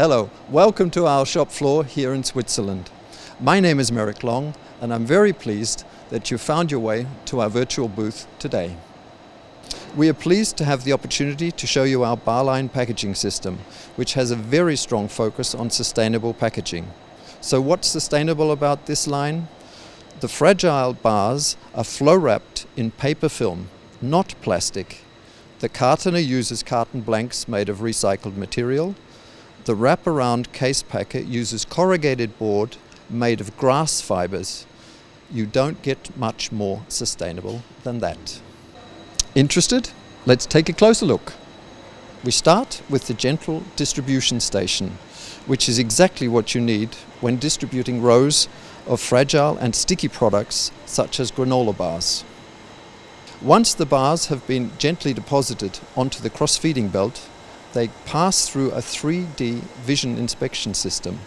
Hello, welcome to our shop floor here in Switzerland. My name is Merrick Long and I'm very pleased that you found your way to our virtual booth today. We are pleased to have the opportunity to show you our barline packaging system, which has a very strong focus on sustainable packaging. So what's sustainable about this line? The fragile bars are flow wrapped in paper film, not plastic. The cartoner uses carton blanks made of recycled material the wraparound case packer uses corrugated board made of grass fibers. You don't get much more sustainable than that. Interested? Let's take a closer look. We start with the gentle distribution station, which is exactly what you need when distributing rows of fragile and sticky products such as granola bars. Once the bars have been gently deposited onto the cross-feeding belt, they pass through a 3D vision inspection system.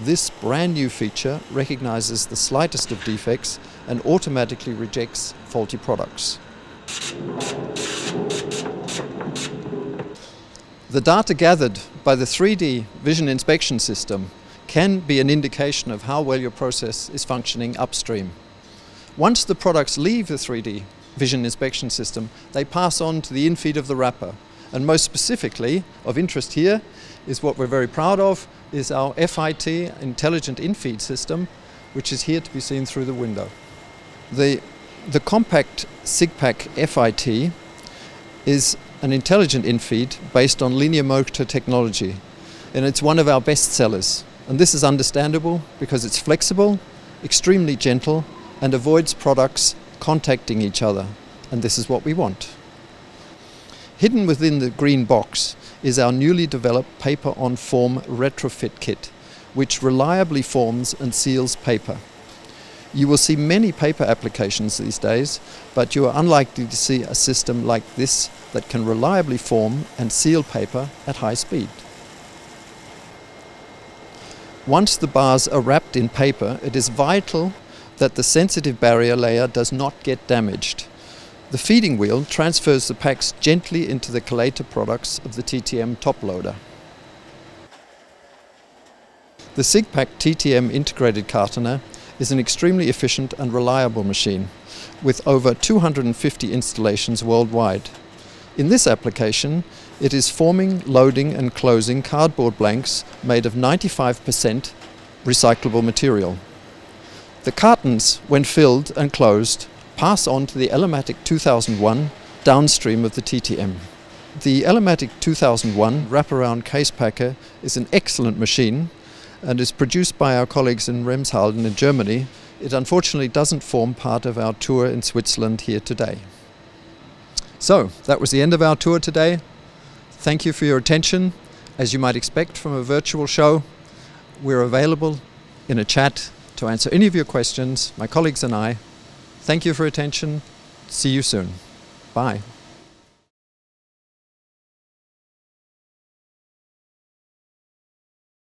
This brand new feature recognizes the slightest of defects and automatically rejects faulty products. The data gathered by the 3D vision inspection system can be an indication of how well your process is functioning upstream. Once the products leave the 3D vision inspection system, they pass on to the infeed of the wrapper, and most specifically, of interest here, is what we're very proud of, is our FIT intelligent infeed system, which is here to be seen through the window. The, the compact Sigpack FIT is an intelligent infeed based on linear motor technology, and it's one of our best sellers. And this is understandable because it's flexible, extremely gentle, and avoids products contacting each other. And this is what we want. Hidden within the green box is our newly developed paper on form retrofit kit, which reliably forms and seals paper. You will see many paper applications these days, but you are unlikely to see a system like this that can reliably form and seal paper at high speed. Once the bars are wrapped in paper, it is vital that the sensitive barrier layer does not get damaged. The feeding wheel transfers the packs gently into the collator products of the TTM top loader. The Sigpack TTM integrated cartoner is an extremely efficient and reliable machine with over 250 installations worldwide. In this application, it is forming, loading and closing cardboard blanks made of 95% recyclable material. The cartons, when filled and closed, pass on to the Elematic 2001 downstream of the TTM. The Elematic 2001 wraparound case packer is an excellent machine and is produced by our colleagues in Remshalden in Germany. It unfortunately doesn't form part of our tour in Switzerland here today. So, that was the end of our tour today. Thank you for your attention. As you might expect from a virtual show, we're available in a chat to answer any of your questions, my colleagues and I, Thank you for your attention. See you soon. Bye.